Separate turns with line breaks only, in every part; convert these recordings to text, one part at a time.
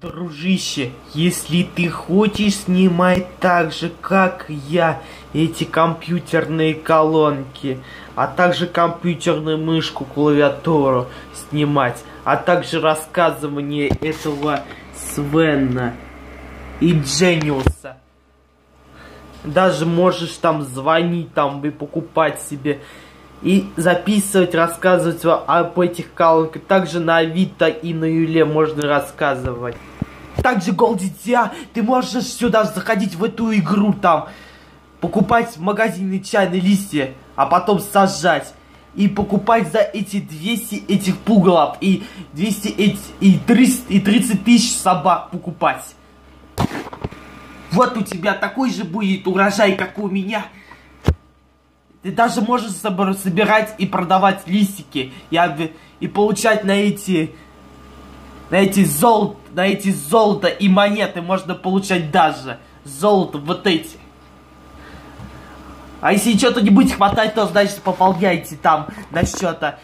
Дружище, если ты хочешь снимать так же, как я, эти компьютерные колонки, а также компьютерную мышку, клавиатуру снимать, а также рассказывание этого Свена и Джениуса, даже можешь там звонить там и покупать себе и записывать, рассказывать об этих колонках. Также на Авито и на Юле можно рассказывать. Также Голдитя, ты можешь сюда заходить в эту игру там, покупать в магазине чайные листья, а потом сажать. И покупать за эти 200 этих пугалов и 200 эти, и 300 и 30 тысяч собак покупать. Вот у тебя такой же будет урожай, как у меня. Ты даже можешь собирать и продавать листики и, и получать на эти на эти золото, на эти золото и монеты можно получать даже золото вот эти. А если что-то не будет хватать, то значит пополняйте там на счета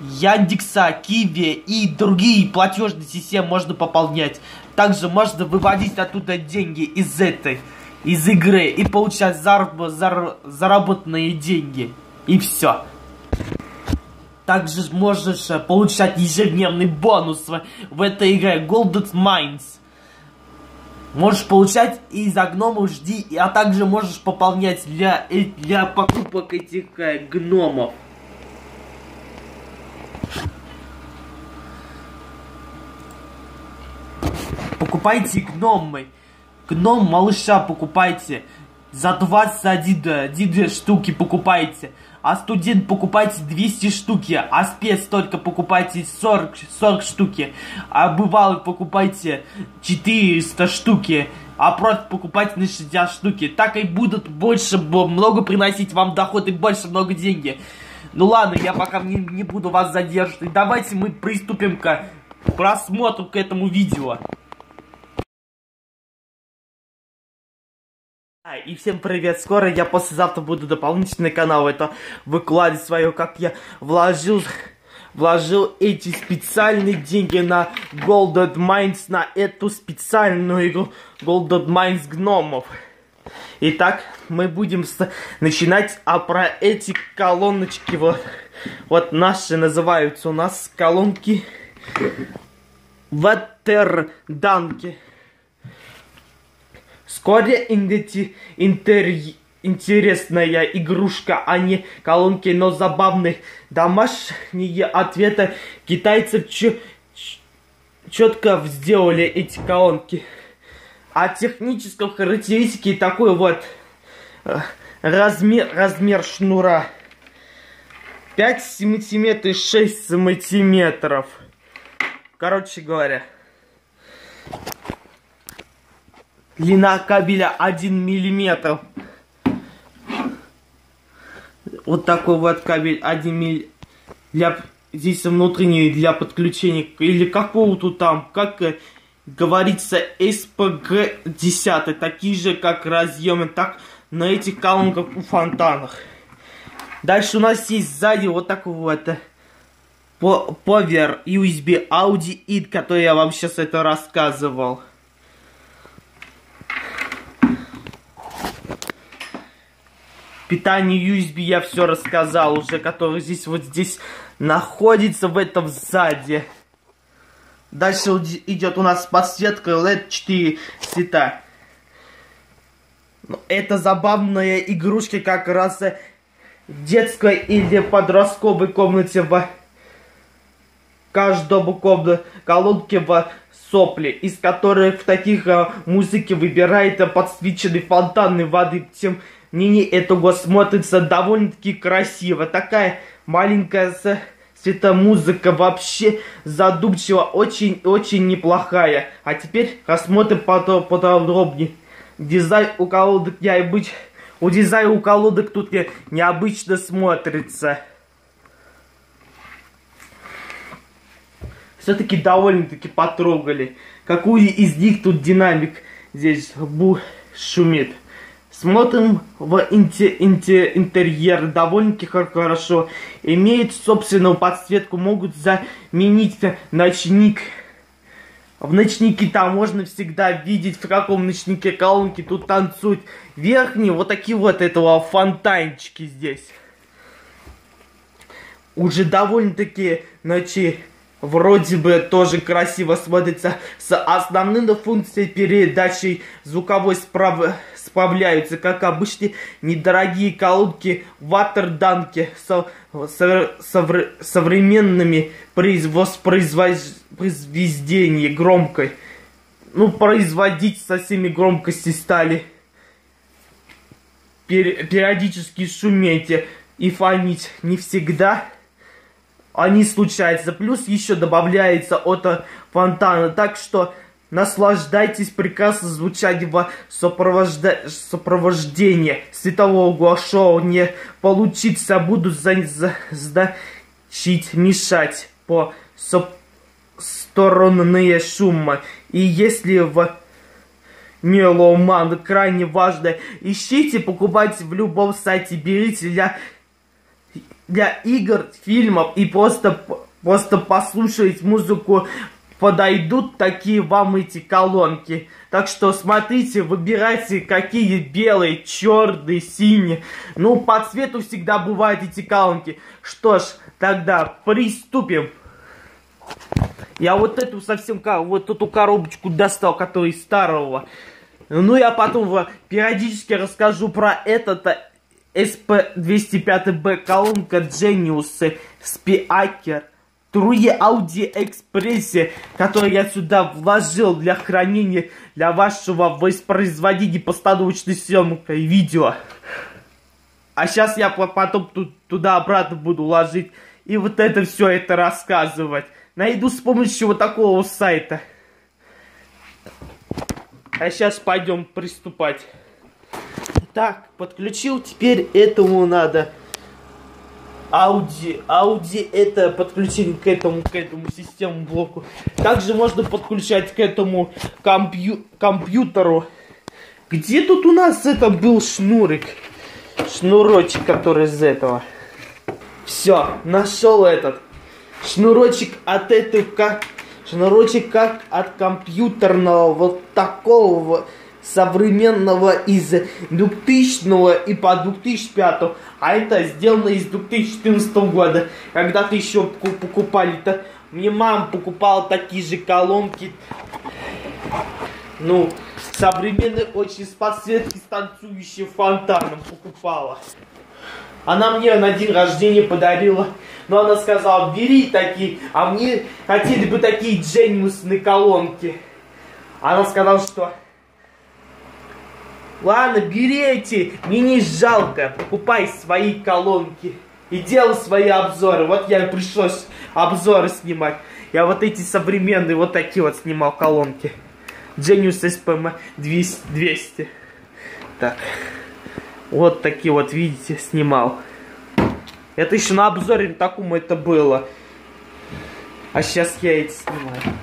Яндекса, Киви и другие платежные системы можно пополнять. Также можно выводить оттуда деньги из этой из игры и получать зараб зар заработанные деньги. И все. Также можешь э, получать ежедневный бонус в, в этой игре Golden Mines. Можешь получать и за гномов жди, а также можешь пополнять для, э, для покупок этих э, гномов. Покупайте гномы гном малыша покупайте. За 21 штуки покупайте. А студент покупайте 200 штуки. А спец только покупайте 40, 40 штуки. А бывалый покупайте 400 штуки. А профит покупайте на 60 штуки. Так и будут больше, много приносить вам доход и больше много денег. Ну ладно, я пока не, не буду вас задерживать. Давайте мы приступим к просмотру к этому видео. И всем привет, скоро я послезавтра буду дополнительный канал это выкладывать свое, как я вложил, вложил эти специальные деньги на Golden Mines, на эту специальную игру Golden Mines гномов. Итак, мы будем начинать, а про эти колоночки, вот, вот наши называются у нас колонки Ватерданки. Вскоре интер... интересная игрушка, а не колонки, но забавных домашние ответы китайцев четко сделали эти колонки. А технической характеристики такой вот э, размер, размер шнура 5 сантиметров 6 сантиметров. Короче говоря. Длина кабеля 1 миллиметр. Вот такой вот кабель 1 миллиметр. Для, здесь внутренний для подключения или какого-то там, как э, говорится, SPG-10. Такие же, как разъемы, так на этих колонках у фонтанах. Дальше у нас есть сзади вот такой вот э, повер USB Audi ID, который я вам сейчас это рассказывал. Питание USB я все рассказал уже, который здесь вот здесь находится в этом сзади. Дальше идет у нас подсветка LED 4 цвета. Это забавная игрушка как раз детской или подростковой комнате в каждому колонке в сопли, из которых в таких а, музыке выбирает подсвеченный фонтанной воды, тем не-не, этого смотрится довольно-таки красиво. Такая маленькая светомузыка вообще задумчиво, очень-очень неплохая. А теперь рассмотрим подробнее. Дизайн у колодок необычно... У дизайна у колодок тут необычно смотрится. Все-таки довольно-таки потрогали. Какую из них тут динамик здесь бу шумит. Смотрим в инте, инте, интерьер довольно-таки хорошо. Имеет собственную подсветку, могут заменить ночник. В ночнике там можно всегда видеть, в каком ночнике колонки тут танцуют. Верхние вот такие вот этого фонтанчики здесь. Уже довольно-таки ночи вроде бы тоже красиво смотрится. С основными функциями передачи звуковой справ... справляются, как обычные недорогие колонки Ваттерданки со... со... со... современными произведениями громкой. Ну, производить со всеми громкости стали. Пер... Периодически шуметь и фонить не всегда они случаются. Плюс еще добавляется от фонтана. Так что наслаждайтесь прекрасно звучанием сопровожда... сопровождения светового гуашоу. Не получится, буду за... за... значить мешать по соп... сторонные шумы. И если в Меломан крайне важно, ищите, покупайте в любом сайте, берите для для игр, фильмов и просто, просто послушать музыку подойдут такие вам эти колонки. Так что смотрите, выбирайте, какие белые, черные, синие. Ну, по цвету всегда бывают эти колонки. Что ж, тогда приступим. Я вот эту совсем, вот эту коробочку достал, которая из старого. Ну, я потом периодически расскажу про этот SP205B колонка Genius Spiaker Труе Audi Экспрессе, который я сюда вложил для хранения для вашего воспроизводения постановочной съемкой видео. А сейчас я потом туда-обратно буду ложить и вот это все это рассказывать. Найду с помощью вот такого сайта. А сейчас пойдем приступать. Так, подключил, теперь этому надо. Audi, Audi это подключение к этому, к этому системному блоку. Также можно подключать к этому компью компьютеру. Где тут у нас это был шнурик? Шнурочек, который из этого. Все, нашел этот. Шнурочек от этого, шнурочек как от компьютерного вот такого современного из 2000 и по 2005, а это сделано из 2014 года, когда-то еще покупали-то, мне мама покупала такие же колонки, ну, современные очень с подсветкой с танцующим фонтаном покупала. Она мне на день рождения подарила, но она сказала, бери такие, а мне хотели бы такие дженниусные колонки. Она сказала, что Ладно, бери эти, мне не жалко, покупай свои колонки и делай свои обзоры. Вот я пришлось обзоры снимать. Я вот эти современные, вот такие вот снимал колонки. Genius SPM 200. Так. Вот такие вот, видите, снимал. Это еще на обзоре такому это было. А сейчас я эти снимаю.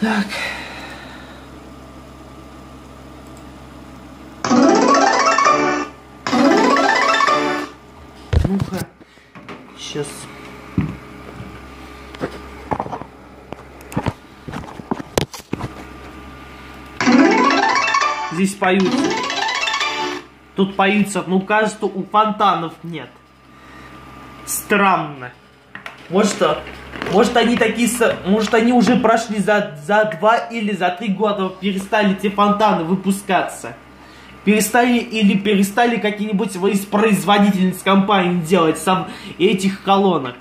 Так. Ну-ка. Сейчас. Здесь поются. Тут поются, ну кажется, у фонтанов нет. Странно. Вот что, может они такие, может они уже прошли за, за два или за три года, перестали эти фонтаны выпускаться. Перестали или перестали какие-нибудь воспроизводительность компании делать сам этих колонок.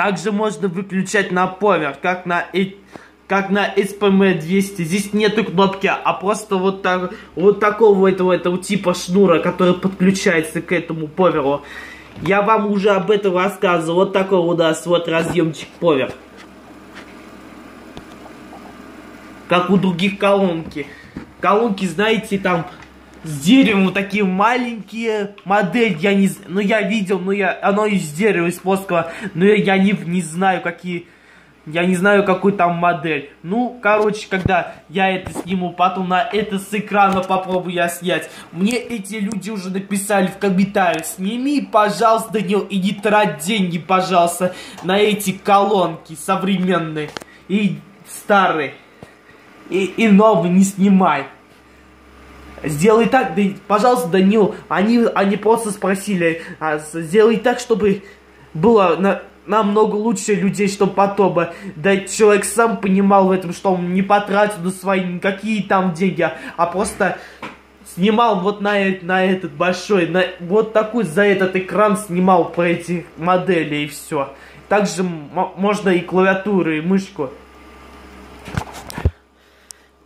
Также можно выключать на повер, как на как на SPM200. Здесь нету кнопки, а просто вот, так, вот такого этого, этого типа шнура, который подключается к этому поверу. Я вам уже об этом рассказывал. Вот такой у нас вот разъемчик повер. Как у других колонки. Колонки, знаете, там с деревом вот такие маленькие модель я не ну я видел но я оно из дерева из плоского но я, я не не знаю какие я не знаю, какой там модель. Ну, короче, когда я это сниму, потом на это с экрана попробую я снять. Мне эти люди уже написали в комментариях. Сними, пожалуйста, Данил, и не трать деньги, пожалуйста, на эти колонки современные и старые. И, и новые не снимай. Сделай так, да, пожалуйста, Данил. Они, они просто спросили, а, сделай так, чтобы было на, намного лучше людей, чтобы потом бы, да человек сам понимал в этом, что он не потратил на свои никакие там деньги, а просто снимал вот на, на этот большой, на вот такой за этот экран снимал по этих модели и все. Также можно и клавиатуру, и мышку.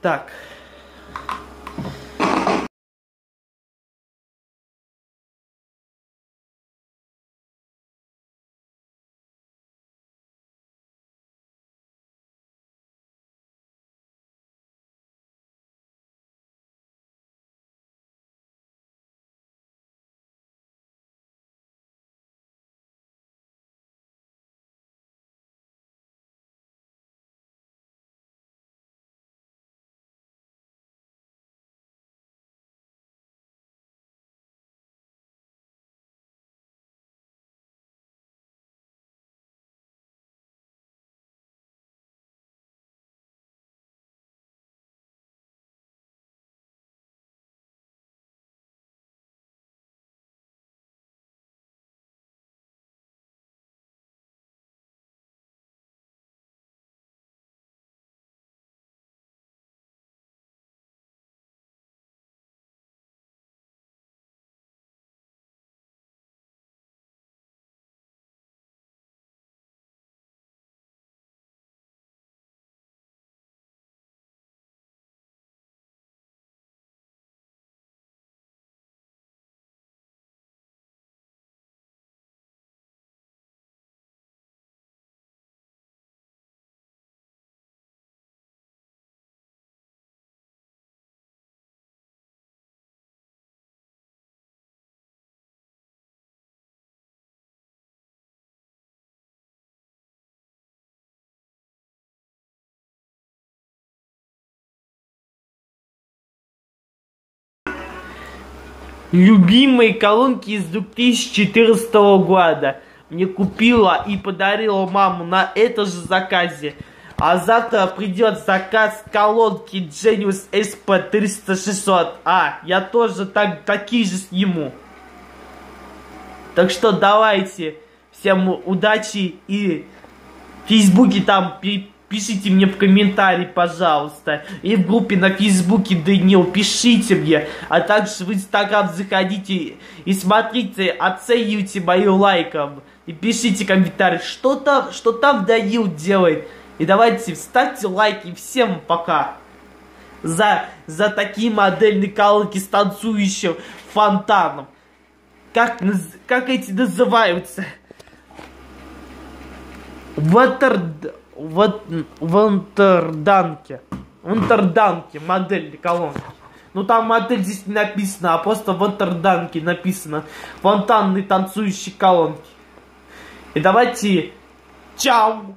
Так. Любимые колонки из 2014 года. Мне купила и подарила маму на это же заказе. А завтра придет заказ колонки Genius SP300-600. А, я тоже так, такие же сниму. Так что давайте. Всем удачи и в Фейсбуке там Пишите мне в комментарии, пожалуйста. И в группе на Фейсбуке Данил, пишите мне. А также в Инстаграм заходите и смотрите, оценивайте мою лайком. И пишите комментарии, что там, что там Данил делает. И давайте ставьте лайки. Всем пока. За, за такие модельные колонки с танцующим фонтаном. Как, как эти называются? В Вантерданке. Вантерданке модель колонки. Ну там модель здесь не написано, а просто Вантерданке написано. Фонтанные танцующие колонки. И давайте... Чао!